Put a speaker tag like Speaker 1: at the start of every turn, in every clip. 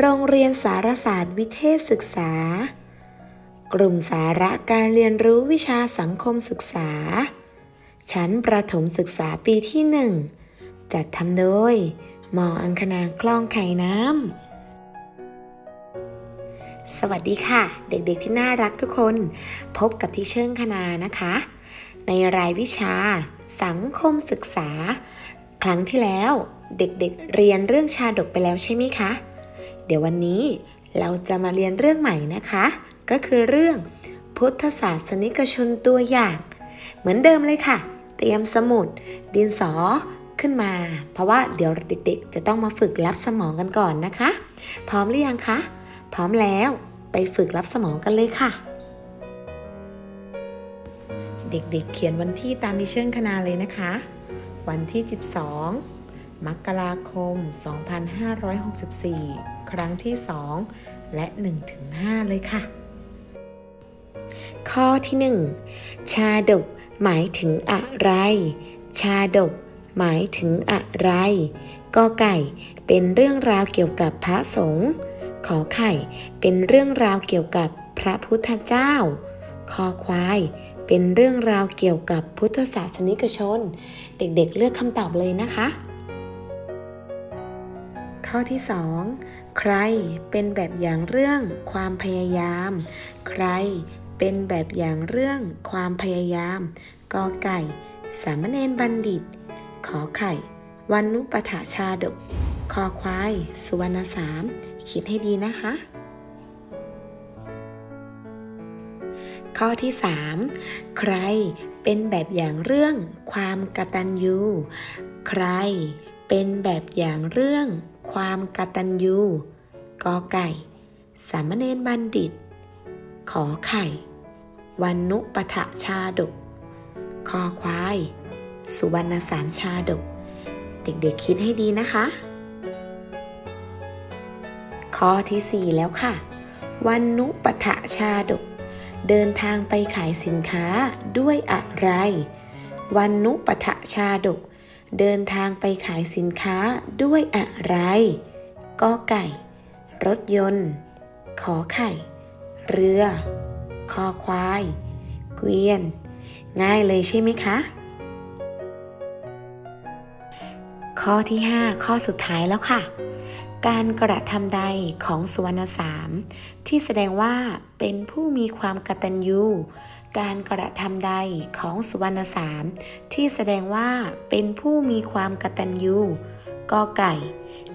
Speaker 1: โรงเรียนสารศาสตร์วิเทศศึกษา กลุ่มสาระการเรียนรู้วิชาสังคมศึกษา ชั้นประถมศึกษาปีที่หนึ่งจัดทำโดยหมออังคณาคลองไข่น้ำ สวัสดีค่ะ เด็กๆที่น่ารักทุกคน พบกับที่เชิงคณานะคะ ในรายวิชา สังคมศึกษา ครั้งที่แล้ว เด็กๆเรียนเรื่องชาดกไปแล้วใช่ไหมคะ เดี๋ยววันนี้เราจะมาเรียนเรื่องใหม่นะคะ ก็คือเรื่องพุทธศาสนิกชนตัวอย่าง เหมือนเดิมเลยค่ะ เตรียมสมุด ดินสอขึ้นมา เพราะว่าเดี๋ยวเด็กๆ จะต้องมาฝึกรับสมองกันก่อนนะคะ พร้อมหรือยังคะ พร้อมแล้วไปฝึกรับสมองกันเลยค่ะ เด็กๆเเขียนวันที่ตามดิเชิญคณาเลยนะคะ วันที่ 12 มกราคม 2564 ครั้งที่ 2 และ 1-5 เลยค่ะ ข้อที่ 1 ชาดกหมายถึงอะไร ชาดกหมายถึงอะไรกอไก่เป็นเรื่องราวเกี่ยวกับพระสงฆ์ขอไข่เป็นเรื่องราวเกี่ยวกับพระพุทธเจ้า คอควาย เป็นเรื่องราวเกี่ยวกับพุทธศาสนิกชน เด็กๆเลือกคำตอบเลยนะคะ ข้อที่ 2 ใครเป็นแบบอย่างเรื่องความพยายาม ใครเป็นแบบอย่างเรื่องความพยายาม กอไก่ สามเณรบัณฑิต ขอไข่ วันนุปถาชาดก คอควาย สุวรรณสาม คิดให้ดีนะคะ ข้อที่ 3 ใครเป็นแบบอย่างเรื่องความกตัญญู ใครเป็นแบบอย่างเรื่อง ความกตัญญูกอไก่ สามเณรบัณฑิต ขอไข่ วันนุปถะชาดก คอควาย สุวรรณสามชาดก เด็กๆคิดให้ดีนะคะ ข้อที่ 4 แล้วค่ะ วันนุปถะชาดก เดินทางไปขายสินค้าด้วยอะไร วันนุปถะชาดก เดินทางไปขายสินค้าด้วยอะไรกอไก่ รถยนต์ ขอไข่ เรือ คอควาย เกวียน ง่ายเลยใช่ไหมคะ ข้อที่ 5 ข้อสุดท้ายแล้วค่ะ การกระทำใดของสุวรรณสามที่แสดงว่าเป็นผู้มีความกตัญญู การกระทำใดของสุวรรณสาม ที่แสดงว่าเป็นผู้มีความกตัญญูกอไก่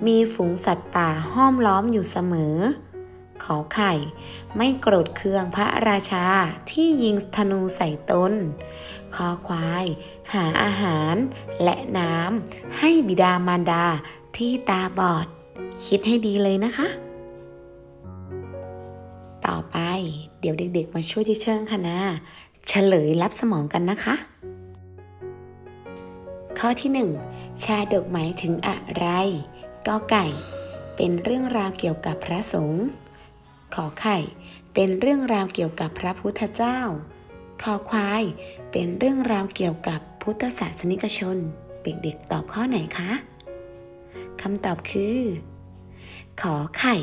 Speaker 1: มีฝูงสัตว์ป่าห้อมล้อมอยู่เสมอ ขอไข่ ไม่โกรธเคืองพระราชาที่ยิงธนูใส่ตนคอควาย หาอาหารและน้ำให้บิดามารดาที่ตาบอด คิดให้ดีเลยนะคะ ต่อไป เดี๋ยวเด็กๆ มาช่วยที่เชิงคณะเฉลยรับสมองกันนะคะ ข้อที่ 1 ชาดกหมายถึงอะไรกอไก่ เป็นเรื่องราวเกี่ยวกับพระสงฆ์ขอไข่ เป็นเรื่องราวเกี่ยวกับพระพุทธเจ้าคอควาย เป็นเรื่องราวเกี่ยวกับพุทธศาสนิกชน เด็กๆตอบข้อไหนคะคำตอบคือ ขอไข่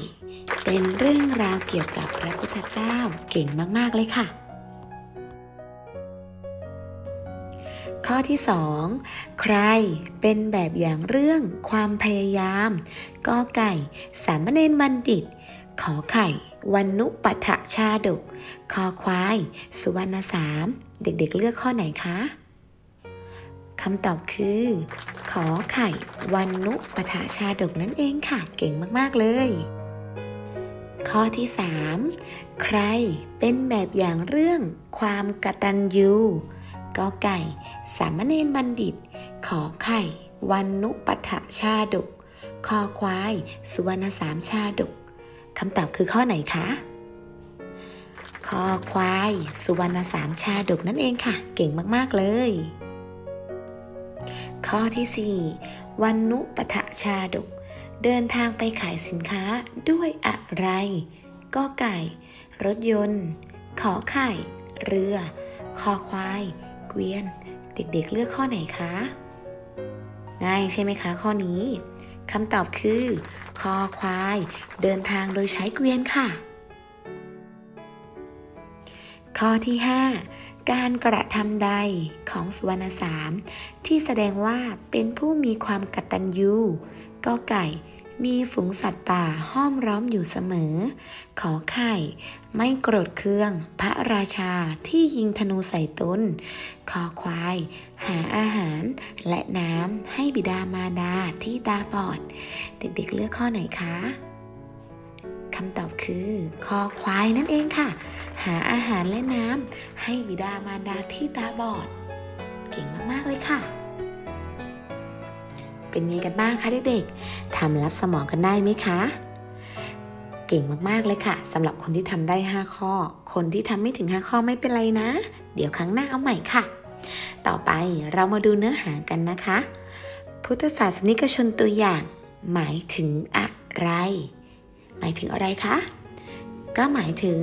Speaker 1: เป็นเรื่องราวเกี่ยวกับพระพุทธเจ้าเก่งมาก ๆ เลยค่ะ ข้อที่ 2 ใครเป็นแบบอย่างเรื่องความพยายามกอไก่ สามเณรบัณฑิต ขอไข่วันนุปัฏชาดก คอควาย สุวรรณสาม เด็กๆเลือกข้อไหนคะคำตอบคือ ขอไข่วันนุปถาชาดกนั่นเองค่ะ เก่งมาก ๆ เลย ข้อที่ 3 ใครเป็นแบบอย่างเรื่องความกตัญญูกอไก่ สามเณรบัณฑิต ขอไข่ วันนุปถาชาดกคอควาย สุวรรณสามชาดกคำตอบคือข้อไหนคะคอควาย สุวรรณสามชาดกนั่นเองค่ะ เก่งมากๆเลย ข้อที่ 4 วันนุปถะชาดก เดินทางไปขายสินค้าด้วยอะไรก็ไก่ รถยนต์ ขอไข่ เรือ คอควาย เกวียน เด็กๆเลือกข้อไหนคะ ง่ายใช่ไหมคะข้อนี้คำตอบคือ คอควาย เดินทางโดยใช้เกวียนค่ะ ข้อที่ 5 การกระทำใดของสุวรรณสามที่แสดงว่าเป็นผู้มีความกตัญญู ก็ไก่ มีฝูงสัตว์ป่าห้อมร้อมอยู่เสมอ ขอไข่ ไม่โกรธเคือง พระราชาที่ยิงธนูใส่ตนขอควาย หาอาหารและน้ำให้บิดามารดาที่ตาบอด เด็กๆเลือกข้อไหนคะคำตอบคือคอควายนั่นเองค่ะ หาอาหารและน้ำให้บิดามารดาที่ตาบอด เก่งมาก ๆ เลยค่ะ เป็นไงกันบ้างคะเด็กๆทำรับสมองกันได้ไหมคะ เก่งมากๆเลยค่ะสำหรับคนที่ทำได้ 5 ข้อ คนที่ทำไม่ถึง 5 ข้อไม่เป็นไรนะ เดี๋ยวครั้งหน้าเอาใหม่ค่ะ ต่อไปเรามาดูเนื้อหากันนะคะ พุทธศาสนิกชนตัวอย่าง หมายถึงอะไร หมายถึงอะไรคะก็หมายถึง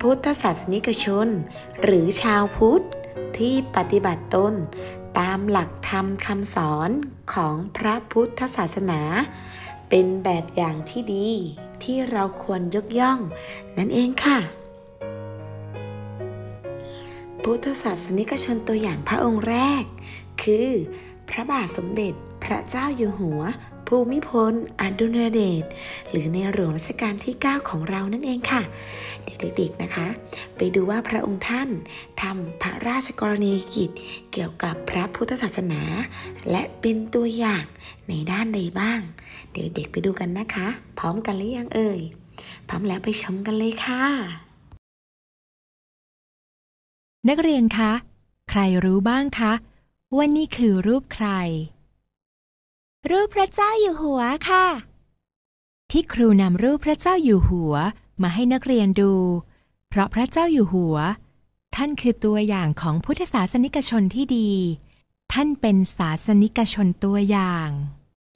Speaker 1: พุทธศาสนิกชน หรือชาวพุทธที่ปฏิบัติตน ตามหลักธรรมคำสอนของพระพุทธศาสนา เป็นแบบอย่างที่ดีที่เราควรยกย่อง นั่นเองค่ะ พุทธศาสนิกชนตัวอย่างพระองค์แรก คือ พระบาทสมเด็จพระเจ้าอยู่หัว ภูมิพล อดุลยเดช หรือในหลวงรัชกาลที่ 9 ของเรานั่นเองค่ะ เด็กๆนะคะ ไปดูว่าพระองค์ท่านทำพระราชกรณียกิจเกี่ยวกับพระพุทธศาสนา และเป็นตัวอย่างในด้านใดบ้าง เด็กๆไปดูกันนะคะ พร้อมกันหรือยังเอ่ย พร้อมแล้วไปชมกันเลยค่ะ
Speaker 2: นักเรียนคะ ใครรู้บ้างคะว่านี่คือรูปใคร
Speaker 3: รูปพระเจ้าอยู่หัวค่ะ
Speaker 2: ที่ครูนำรูปพระเจ้าอยู่หัวมาให้นักเรียนดู เพราะพระเจ้าอยู่หัว ท่านคือตัวอย่างของพุทธศาสนิกชนที่ดี ท่านเป็นศาสนิกชนตัวอย่าง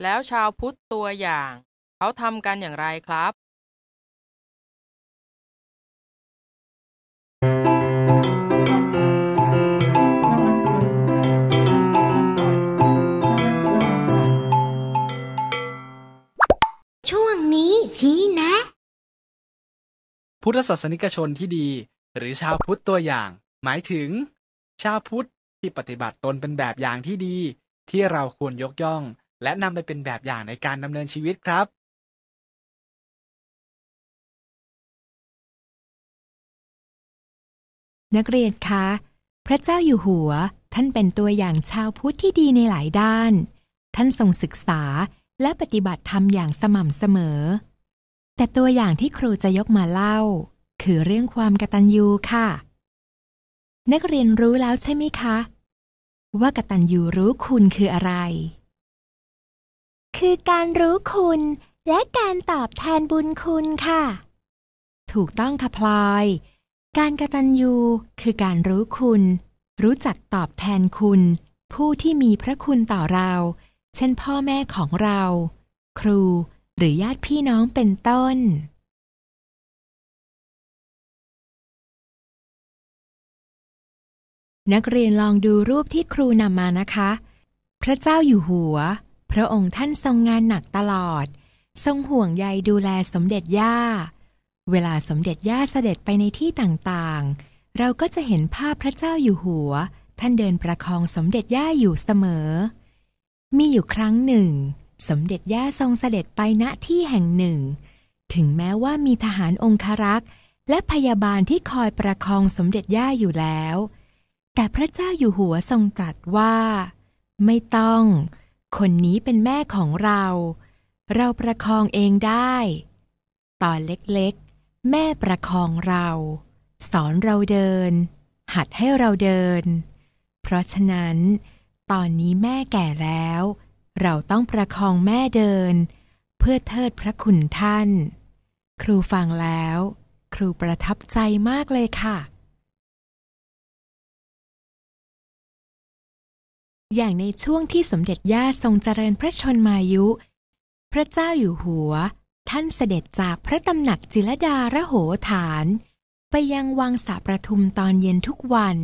Speaker 4: แล้วชาวพุทธตัวอย่าง เขาทำกันอย่างไรครับ
Speaker 3: ชี้แนะ
Speaker 5: พุทธศาสนิกชนที่ดี หรือชาวพุทธตัวอย่าง หมายถึง ชาวพุทธที่ปฏิบัติตนเป็นแบบอย่างที่ดี ที่เราควรยกย่อง และนำไปเป็นแบบอย่างในการดำเนินชีวิตครับ
Speaker 2: นักเรียนคะ พระเจ้าอยู่หัว ท่านเป็นตัวอย่างชาวพุทธที่ดีในหลายด้าน ท่านทรงศึกษาและปฏิบัติธรรมอย่างสม่ำเสมอ แต่ตัวอย่างที่ครูจะยกมาเล่า คือเรื่องความกตัญญูค่ะ นักเรียนรู้แล้วใช่ไหมคะ ว่ากตัญญูรู้คุณคืออะไร
Speaker 3: คือการรู้คุณและการตอบแทนบุญคุณค่ะ
Speaker 2: ถูกต้องค่ะพลอย การกตัญญูคือการรู้คุณ รู้จักตอบแทนคุณ ผู้ที่มีพระคุณต่อเรา เช่นพ่อแม่ของเรา ครู หรือญาติพี่น้องเป็นต้นนักเรียนลองดูรูปที่ครูนำมานะคะ พระเจ้าอยู่หัว พระองค์ท่านทรงงานหนักตลอด ทรงห่วงใยดูแลสมเด็จย่า เวลาสมเด็จย่าเสด็จไปในที่ต่างๆ เราก็จะเห็นภาพพระเจ้าอยู่หัว ท่านเดินประคองสมเด็จย่าอยู่เสมอ มีอยู่ครั้งหนึ่ง สมเด็จย่าทรงเสด็จไปณที่แห่งหนึ่ง ถึงแม้ว่ามีทหารองครักษ์ และพยาบาลที่คอยประคองสมเด็จย่าอยู่แล้ว แต่พระเจ้าอยู่หัวทรงตรัสว่า ไม่ต้อง คนนี้เป็นแม่ของเรา เราประคองเองได้ ตอนเล็กๆ แม่ประคองเรา สอนเราเดิน หัดให้เราเดิน เพราะฉะนั้น ตอนนี้แม่แก่แล้ว เราต้องประคองแม่เดิน เพื่อเทิดพระคุณท่าน ครูฟังแล้ว ครูประทับใจมากเลยค่ะ อย่างในช่วงที่สมเด็จย่าทรงเจริญพระชนมายุ พระเจ้าอยู่หัว ท่านเสด็จจากพระตำหนักจิรดาระโหฐาน ไปยังวังสาประทุมตอนเย็นทุกวัน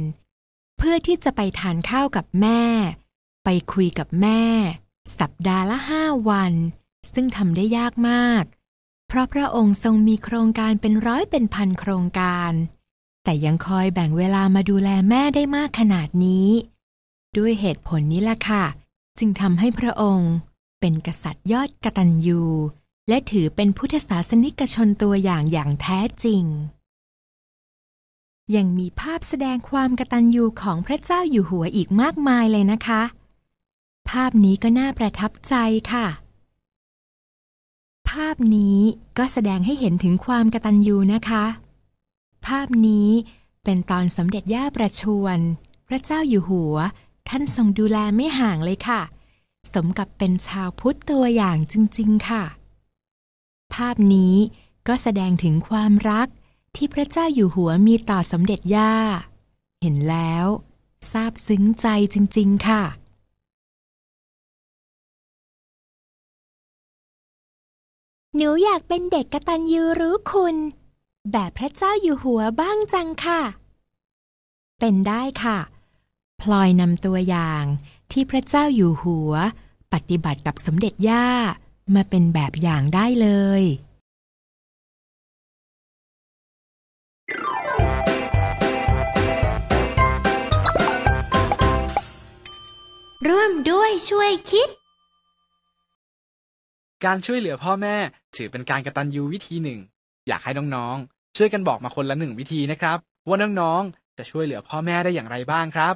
Speaker 2: เพื่อที่จะไปทานข้าวกับแม่ ไปคุยกับแม่ สัปดาห์ละห้าวัน ซึ่งทำได้ยากมาก เพราะพระองค์ทรงมีโครงการเป็นร้อยเป็นพันโครงการ แต่ยังคอยแบ่งเวลามาดูแลแม่ได้มากขนาดนี้ ด้วยเหตุผลนี้ล่ะค่ะ จึงทำให้พระองค์เป็นกษัตริย์ยอดกตัญญูและถือเป็นพุทธศาสนิกชนตัวอย่างอย่างแท้จริง ยังมีภาพแสดงความกตัญญูของพระเจ้าอยู่หัวอีกมากมายเลยนะคะ ภาพนี้ก็น่าประทับใจค่ะ ภาพนี้ก็แสดงให้เห็นถึงความกตัญญูนะคะ ภาพนี้เป็นตอนสมเด็จย่าประชวร พระเจ้าอยู่หัว ท่านทรงดูแลไม่ห่างเลยค่ะ สมกับเป็นชาวพุทธตัวอย่างจริง ๆ ค่ะ ภาพนี้ก็แสดงถึงความรักที่พระเจ้าอยู่หัวมีต่อสมเด็จย่า เห็นแล้วซาบซึ้งใจจริง ๆ ค่ะ
Speaker 3: หนูอยากเป็นเด็กกตัญญูรู้คุณ แบบพระเจ้าอยู่หัวบ้างจังค่ะ
Speaker 2: เป็นได้ค่ะ พลอยนำตัวอย่างที่พระเจ้าอยู่หัว ปฏิบัติกับสมเด็จย่ามาเป็นแบบอย่างได้เลย
Speaker 3: ร่วมด้วยช่วยคิด
Speaker 5: การช่วยเหลือพ่อแม่ ถือเป็นการกระตัญญูวิธีหนึ่ง อยากให้น้องๆ ช่วยกันบอกมาคนละหนึ่งวิธีนะครับ ว่าน้องๆ จะช่วยเหลือพ่อแม่ได้อย่างไรบ้างครับ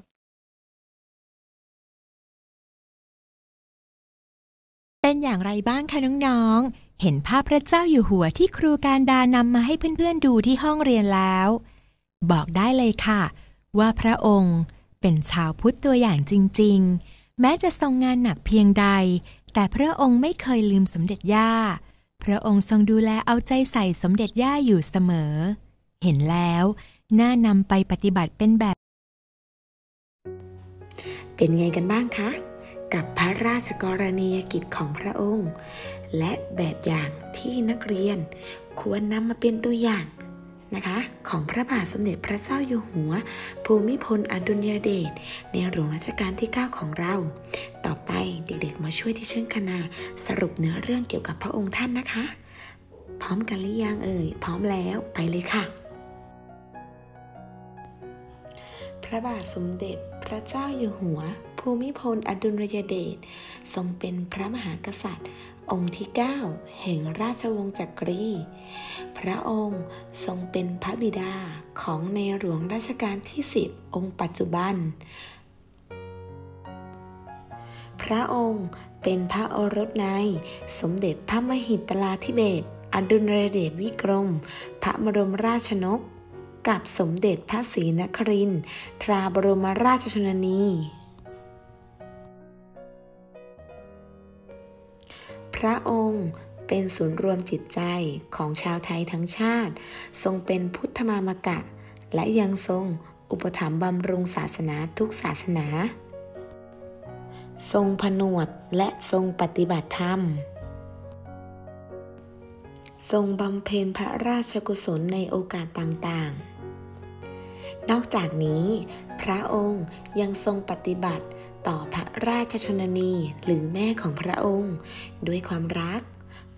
Speaker 2: เป็นอย่างไรบ้างคะน้องๆ เห็นภาพพระเจ้าอยู่หัวที่ครูการดานำมาให้เพื่อนๆดูที่ห้องเรียนแล้ว บอกได้เลยค่ะ ว่าพระองค์เป็นชาวพุทธตัวอย่างจริงๆ แม้จะทรงงานหนักเพียงใด แต่พระองค์ไม่เคยลืมสมเด็จย่า พระองค์ทรงดูแลเอาใจใส่สมเด็จย่าอยู่เสมอ เห็นแล้วน่านำไปปฏิบัติเป็นแบบ
Speaker 1: เป็นไงกันบ้างคะ กับพระราชกรณียกิจของพระองค์ และแบบอย่างที่นักเรียนควรนำมาเป็นตัวอย่าง นะคะของพระบาทสมเด็จพระเจ้าอยู่หัว ภูมิพลอดุลยเดชในหลวงรัชกาลที่ 9 ของเรา ต่อไปเด็กๆมาช่วยที่เชิงคณาสรุปเนื้อเรื่องเกี่ยวกับพระองค์ท่านนะคะ พร้อมกันหรือยังเอ่ย พร้อมแล้วไปเลยค่ะ พระบาทสมเด็จพระเจ้าอยู่หัวภูมิพลอดุลยเดชทรงเป็นพระมหากษัตริย์ องค์ที่ 9 แห่งราชวงศ์จักรี พระองค์ทรงเป็นพระบิดาของในหลวงรัชกาลที่ 10 องค์ปัจจุบัน พระองค์เป็นพระโอรสในสมเด็จพระมหิตลาธิเบศอดุลยเดชวิกรม พระบรมราชนก กับสมเด็จพระศรีนครินทร์ตราบรมราชชนนี ระองค์เป็นศูนย์รวมจิตใจของชาวไทยทั้งชาติ ทรงเป็นพุทธมามกะ และยังทรงอุปถัมภ์บำรุงศาสนาทุกศาสนา ทรงผนวดและทรงปฏิบัติธรรม ทรงบำเพ็ญพระราชกุศลในโอกาสต่างๆ นอกจากนี้ พระองค์ยังทรงปฏิบัติ ต่อพระราชชนนีหรือแม่ของพระองค์ ด้วยความรัก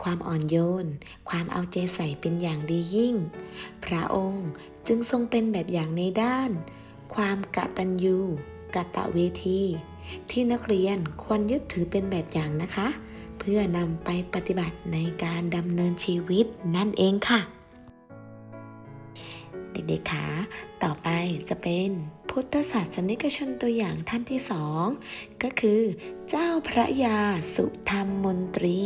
Speaker 1: ความอ่อนโยน ความเอาใจใส่เป็นอย่างดียิ่ง พระองค์จึงทรงเป็นแบบอย่างในด้าน ความกะตัญญูกะตะเวที ที่นักเรียนควรยึดถือเป็นแบบอย่างนะคะ เพื่อนำไปปฏิบัติในการดำเนินชีวิตนั่นเองค่ะ เด็กๆคะต่อไปจะเป็น พุทธศาสนิกชนตัวอย่างท่านที่สองก็คือ เจ้าพระยาสุธรรมมนตรี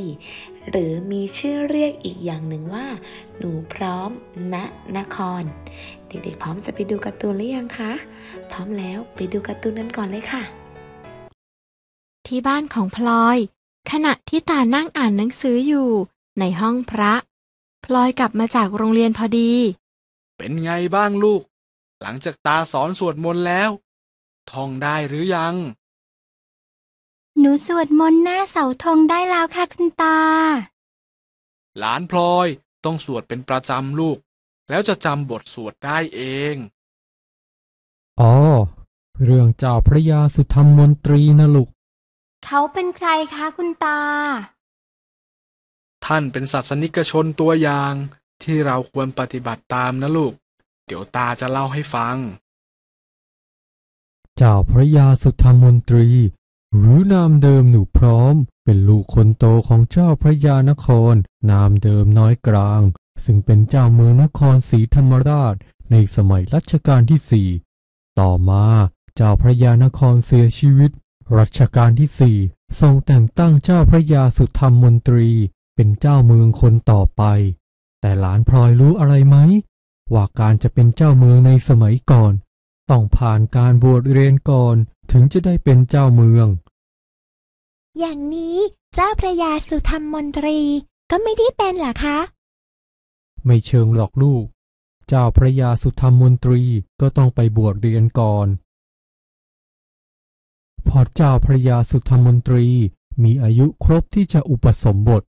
Speaker 1: หรือมีชื่อเรียกอีกอย่างหนึ่งว่า หนูพร้อมณนคร เด็กๆพร้อมจะไปดูการ์ตูนหรือยังคะ พร้อมแล้วไปดูการ์ตูนนั้นก่อนเลยค่ะ
Speaker 6: ที่บ้านของพลอย ขณะที่ตานั่งอ่านหนังสืออยู่ในห้องพระ พลอยกลับมาจากโรงเรียนพอดี
Speaker 5: เป็นไงบ้างลูก หลังจากตาสอนสวดมนต์แล้ว ท่องได้หรือยัง
Speaker 3: หนูสวดมนต์หน้าเสาธงได้แล้วค่ะคุณตา
Speaker 5: หลานพลอยต้องสวดเป็นประจำลูก แล้วจะจำบทสวดได้เอง
Speaker 7: อ๋อ เรื่องเจ้าพระยาสุธรรมมนตรีนะลูก
Speaker 3: เขาเป็นใครคะคุณตา
Speaker 5: ท่านเป็นศาสนิกชนตัวอย่างที่เราควรปฏิบัติตามนะลูก เดี๋ยวตาจะเล่าให้ฟัง
Speaker 7: เจ้าพระยาสุธรรมนตรี หรือนามเดิมหนูพร้อม เป็นลูกคนโตของเจ้าพระยานคร นามเดิมน้อยกลาง ซึ่งเป็นเจ้าเมืองนครศรีธรรมราช ในสมัยรัชกาลที่สี่ต่อมาเจ้าพระยานครเสียชีวิต รัชกาลที่สี่ทรงแต่งตั้งเจ้าพระยาสุธรรมมนตรี เป็นเจ้าเมืองคนต่อไป แต่หลานพลอยรู้อะไรไหม ว่าการจะเป็นเจ้าเมืองในสมัยก่อน ต้องผ่านการบวชเรียนก่อนถึงจะได้เป็นเจ้าเมือง
Speaker 3: อย่างนี้เจ้าพระยาสุธรรมมนตรีก็ไม่ได้เป็นเหรอคะ
Speaker 7: ไม่เชิงหรอกลูก เจ้าพระยาสุธรรมมนตรีก็ต้องไปบวชเรียนก่อน พอเจ้าพระยาสุธรรมนตรีมีอายุครบที่จะอุปสมบท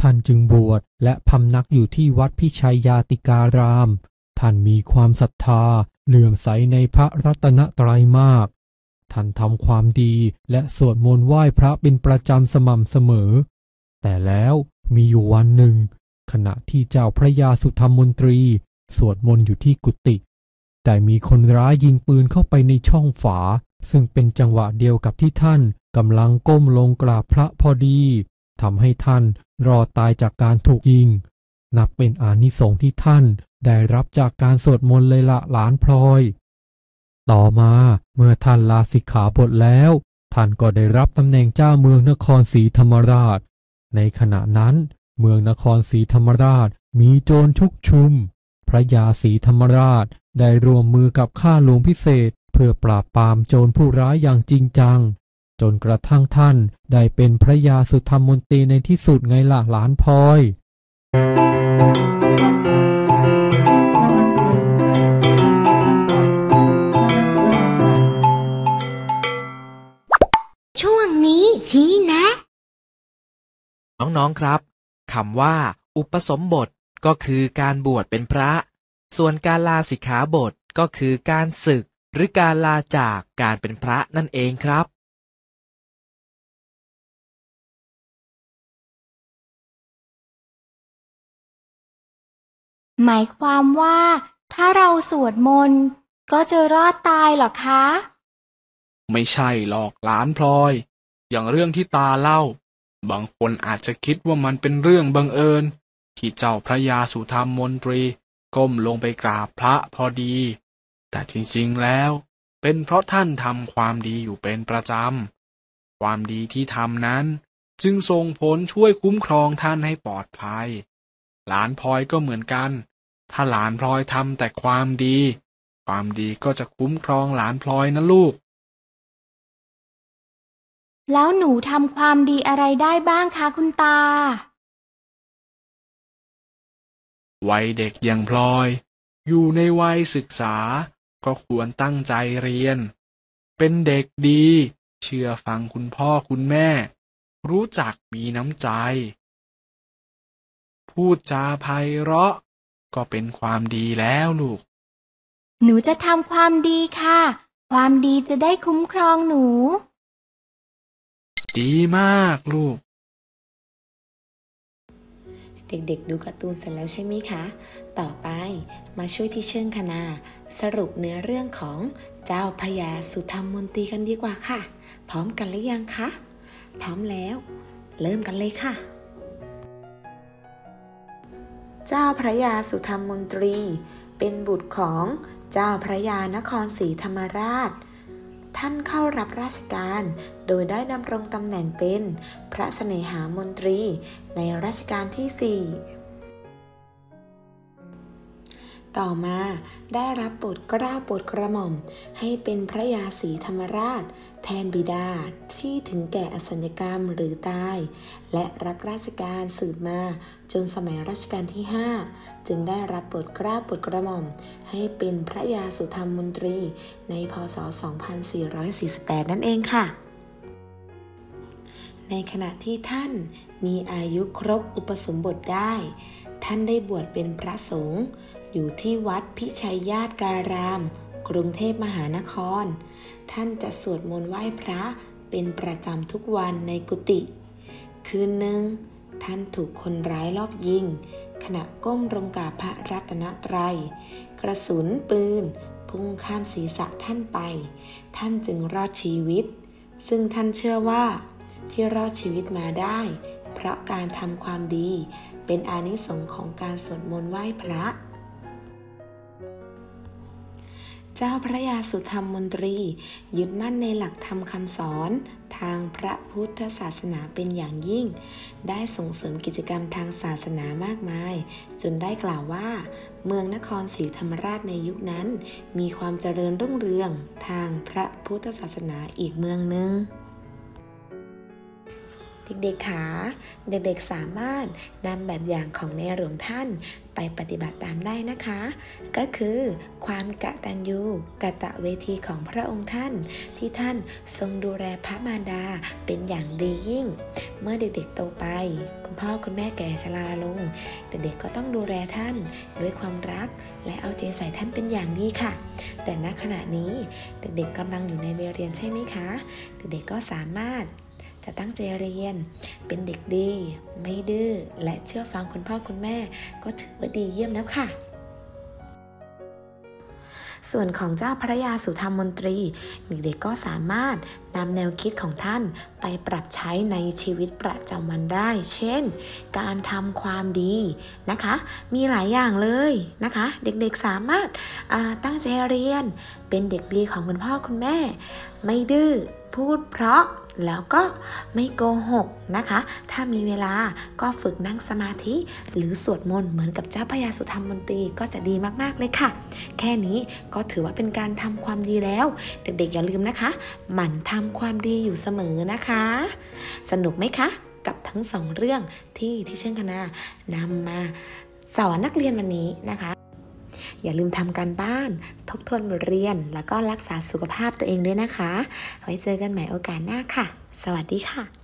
Speaker 7: ท่านจึงบวชและพำนักอยู่ที่วัดพิชัยยาติการาม ท่านมีความศรัทธาเลื่อมใสในพระรัตนตรัยมาก ท่านทำความดีและสวดมนต์ไหว้พระเป็นประจำสม่ำเสมอ แต่แล้วมีอยู่วันหนึ่ง ขณะที่เจ้าพระยาสุธรรมมนตรี สวดมนต์อยู่ที่กุฏิแต่มีคนร้ายยิงปืนเข้าไปในช่องฝา ซึ่งเป็นจังหวะเดียวกับที่ท่านกำลังก้มลงกราบพระพอดีทำให้ท่าน รอดตายจากการถูกยิง นับเป็นอานิสงส์ที่ท่านได้รับจากการสวดมนต์เลยละหลานพลอย ต่อมาเมื่อท่านลาสิกขาบทแล้ว ท่านก็ได้รับตำแหน่งเจ้าเมืองนครศรีธรรมราช ในขณะนั้น เมืองนครศรีธรรมราชมีโจรชุกชุม พระยาศรีธรรมราชได้รวมมือกับข้าหลวงพิเศษ เพื่อปราบปรามโจรผู้ร้ายอย่างจริงจัง จนกระทั่งท่านได้เป็นพระยาสุธรรมมนตรีในที่สุดไงล่ะหลานพลอย
Speaker 3: ช่วงนี้ชี้แนะ
Speaker 8: น้องๆครับคำว่า อุปสมบทก็คือการบวชเป็นพระ ส่วนการลาสิกขาบทก็คือการศึก หรือการลาจากการเป็นพระนั่นเองครับ
Speaker 6: หมายความว่า ถ้าเราสวดมนต์ก็จะรอดตายเหรอคะ
Speaker 5: ไม่ใช่หรอกหลานพลอย อย่างเรื่องที่ตาเล่า บางคนอาจจะคิดว่ามันเป็นเรื่องบังเอิญ ที่เจ้าพระยาสุธรรมมนตรี ก้มลงไปกราบพระพอดี แต่จริงๆแล้ว เป็นเพราะท่านทำความดีอยู่เป็นประจำ ความดีที่ทำนั้นจึงส่งผลช่วยคุ้มครองท่านให้ปลอดภัย หลานพลอยก็เหมือนกัน ถ้าหลานพลอยทำแต่ความดี ความดีก็จะคุ้มครองหลานพลอยนะลูก
Speaker 6: แล้วหนูทำความดีอะไรได้บ้างคะคุณตา
Speaker 5: วัยเด็กอย่างพลอย อยู่ในวัยศึกษา ก็ควรตั้งใจเรียน เป็นเด็กดี เชื่อฟังคุณพ่อคุณแม่ รู้จักมีน้ำใจ พูดจาไพเราะ ก็เป็นความดีแล้วลูก
Speaker 6: หนูจะทำความดีค่ะ ความดีจะได้คุ้มครองหนู
Speaker 5: ดีมากลูก
Speaker 1: เด็กๆ ดูการ์ตูนเสร็จแล้วใช่ไหมคะ ต่อไปมาช่วยที่เชิงคณาสรุปเนื้อเรื่องของเจ้าพญาสุธรรมมนตรีกันดีกว่าค่ะ พร้อมกันหรือยังคะ พร้อมแล้ว เริ่มกันเลยค่ะ เจ้าพระยาสุธรรมมนตรี เป็นบุตรของเจ้าพระยานครศรีธรรมราช ท่านเข้ารับราชการ โดยได้ดำรงตำแหน่งเป็น พระเสนหามนตรีในรัชกาลที่ 4 ต่อมาได้รับโปรดเกล้าโปรดกระหม่อม ให้เป็นพระยาศรีธรรมราช แทนบิดาที่ถึงแก่อสัญกรรมหรือตาย และรับราชการสืบมาจนสมัยรัชกาลที่ 5 จึงได้รับโปรดเกล้าโปรดกระหม่อม ให้เป็นพระยาสุธรรมมนตรีในพศ 2448 นั่นเองค่ะ ในขณะที่ท่านมีอายุครบอุปสมบทได้ ท่านได้บวชเป็นพระสงฆ์ อยู่ที่วัดพิชัยญาติการาม กรุงเทพมหานคร ท่านจะสวดมนต์ไหว้พระเป็นประจำทุกวันในกุฏิคืนหนึ่ง ท่านถูกคนร้ายลอบยิง ขณะก้มลงกราบพระรัตนตรัย กระสุนปืน พุ่งข้ามศีรษะท่านไป ท่านจึงรอดชีวิต ซึ่งท่านเชื่อว่า ที่รอดชีวิตมาได้ เพราะการทำความดีเป็นอานิสงส์ของการสวดมนต์ไหว้พระ เจ้าพระยาสุธรรมมนตรี ยึดมั่นในหลักธรรมคำสอน ทางพระพุทธศาสนาเป็นอย่างยิ่ง ได้ส่งเสริมกิจกรรมทางศาสนามากมาย จนได้กล่าวว่า เมืองนครศรีธรรมราชในยุคนั้น มีความเจริญรุ่งเรืองทางพระพุทธศาสนาอีกเมืองหนึ่ง เด็กๆขาเด็กๆสามารถนำแบบอย่างของในหลวงท่านไปปฏิบัติตามได้นะคะ ก็คือความกะตัญญูกะตะเวทีของพระองค์ท่าน ที่ท่านทรงดูแลพระมารดาเป็นอย่างดียิ่ง เมื่อเด็กๆโตไป คุณพ่อคุณแม่แก่ชราลง เด็กๆก็ต้องดูแลท่านด้วยความรัก และเอาใจใส่ท่านเป็นอย่างดีค่ะ แต่ณขณะนี้เด็กๆกำลังอยู่ในวัยเรียนใช่ไหมคะ เด็กๆก็สามารถ จะตั้งใจเรียน เป็นเด็กดี ไม่ดื้อ และเชื่อฟังคุณพ่อคุณแม่ ก็ถือว่าดีเยี่ยมแล้วค่ะ ส่วนของเจ้าพระยาสุธรรมมนตรี เด็กๆก็สามารถนำแนวคิดของท่านไปปรับใช้ในชีวิตประจำวันได้ เช่น การทำความดีนะคะ มีหลายอย่างเลยนะคะ เด็กๆสามารถตั้งใจเรียน เป็นเด็กดีของคุณพ่อคุณแม่ ไม่ดื้อ พูดเพราะแล้วก็ไม่โกหกนะคะ ถ้ามีเวลาก็ฝึกนั่งสมาธิ หรือสวดมนต์เหมือนกับเจ้าพญาสุธรรมมนตรีก็จะดีมากๆเลยค่ะ แค่นี้ก็ถือว่าเป็นการทำความดีแล้ว เด็กๆอย่าลืมนะคะ หมั่นทำความดีอยู่เสมอนะคะ สนุกไหมคะ กับทั้งสองเรื่องที่ที่เช่นคณานำมาสอนนักเรียนวันนี้นะคะ อย่าลืมทำการบ้าน ทบทวนบทเรียน แล้วก็รักษาสุขภาพตัวเองด้วยนะคะ ไว้เจอกันใหม่โอกาสหน้าค่ะ สวัสดีค่ะ